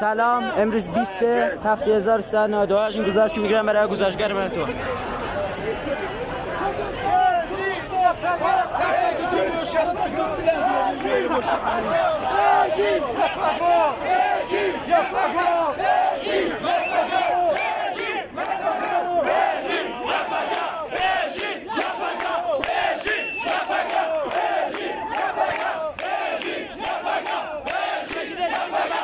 سلام امروز 20 هفته 1392 این گزارش می‌گیرم برای گزارشگر من تو Come on!